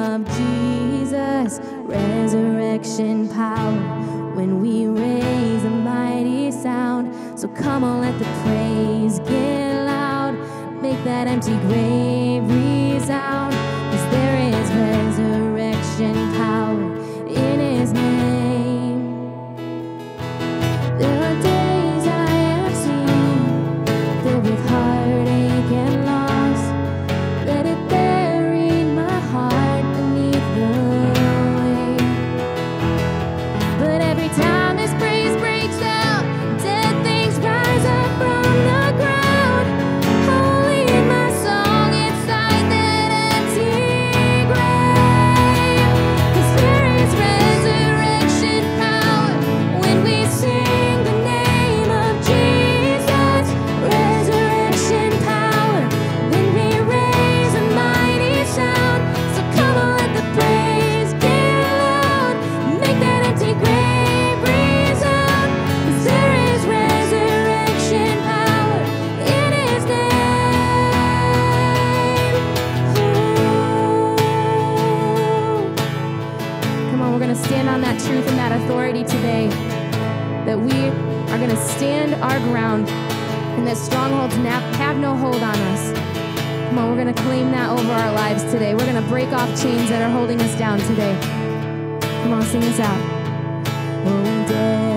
of Jesus, resurrection power. When we raise a mighty sound, so come on, let the praise get loud. Make that empty grave resound. authority today that we are going to stand our ground and that strongholds have no hold on us. Come on, we're going to claim that over our lives today. We're going to break off chains that are holding us down today. Come on, sing this out. Oh,